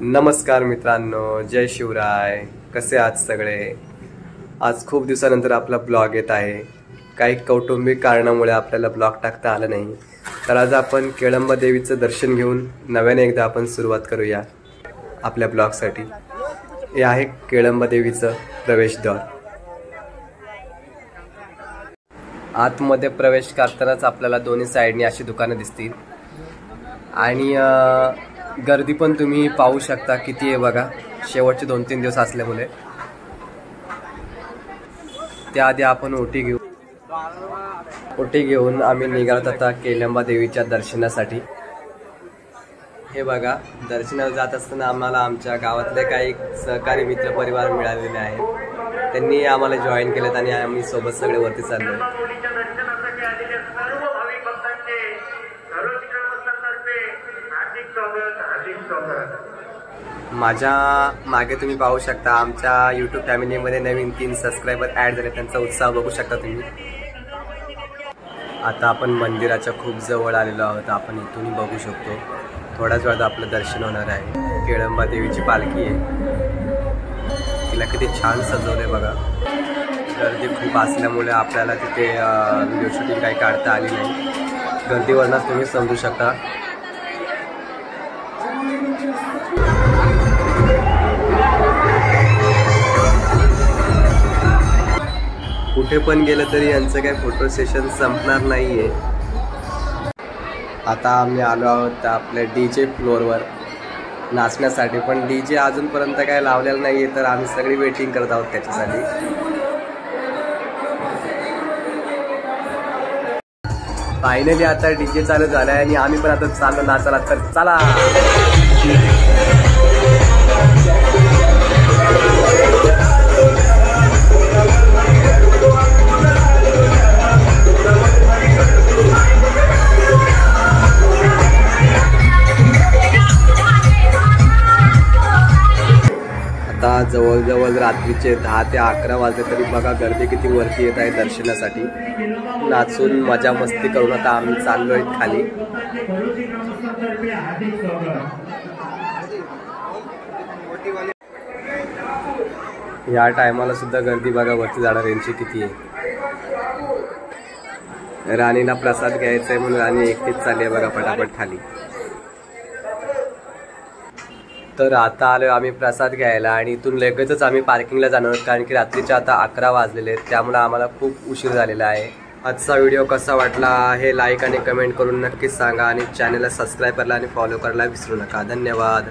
नमस्कार मित्रांनो जय शिवराय. कसे आहात सगळे? आज खूप दिवसानंतर आपला ब्लॉग येत आहे. काही कौटुंबिक कारणामुळे आपल्याला ब्लॉग टाकता आलं नाही. तर आज आपण केळंबा देवीचं दर्शन घेऊन नव्याने एकदा आपण सुरुवात करूया आपल्या ब्लॉगसाठी. हे आहे केळंबा देवीचं प्रवेशद्वार आतमध्ये प्रवेश करतानाच आपल्याला दोन्ही साईडनी अशी दुकानं दिसतील. आणि गर्दी पण तुम्ही पाहू शकता. किती आहे बघा. शेवटचे दोन तीन दिवस असल्यामुळे त्याआधी आपण ओटी घेऊ. ओटी घेऊन आम्ही निघालत आता केलंबा देवीच्या दर्शनासाठी. हे बघा दर्शनाला जात असताना आम्हाला आमच्या गावातले काही सहकारी मित्र परिवार मिळालेले आहेत. त्यांनी आम्हाला जॉईन केलेत आणि आम्ही सोबत सगळे वरती चाललो माझ्या मागे तुम्ही पाहू शकता आमच्या युट्यूब फॅमिलीमध्ये नवीन तीन सबस्क्रायबर ॲड झाले. त्यांचा उत्साह बघू शकता तुम्ही. आता आपण मंदिराच्या खूप जवळ आलेलो आहोत. आपण इथूनही बघू शकतो. थोड्याच वेळात आपलं दर्शन होणार आहे. केळंबा देवीची पालखी आहे. तिला किती छान सजवलंय बघा. गर्दी खूप असल्यामुळे आपल्याला तिथे व्हिडिओ शूटिंग काही काढता आली नाही. गर्दीवरनंच तुम्ही समजू शकता. कुठे पण गेलं तरी यांचं काही फोटो सेशन संपणार नाहीये. आता आम्ही आलो आहोत आपल्या डी जे फ्लोअरवर नाचण्यासाठी. पण डी जे अजूनपर्यंत काय लावलेलं आहे तर आम्ही सगळी वेटिंग करत आहोत त्याच्यासाठी. फायनली आता डी जे चालू झालाय आणि आम्ही पण आता चाललो नाचायला तर चला! आता जवळजवळ रात्रीचे दहा ते अकरा वाजले तरी बघा गर्दी किती वरती येत आहे दर्शनासाठी. नाचून मजा मस्ती करून आता आम्ही चाललोय खाली. या टायमाला सुद्धा गर्दी बघा वरती जाणार यांची किती आहे. राणीला प्रसाद घ्यायचा आहे म्हणून राणी एकटीच चालली आहे बघा पटापट खाली. तर आता आलोय आम्ही प्रसाद घ्यायला आणि इथून लगेचच आम्ही पार्किंगला जाणार आहोत कारण की रात्रीचे आता अकरा वाजलेले आहेत. त्यामुळे आम्हाला खूप उशीर झालेला आहे. आजचा व्हिडिओ कसा वाटला हे लाईक आणि कमेंट करून नक्कीच सांगा आणि चॅनलला सबस्क्राईब करायला आणि फॉलो करायला विसरू नका. धन्यवाद.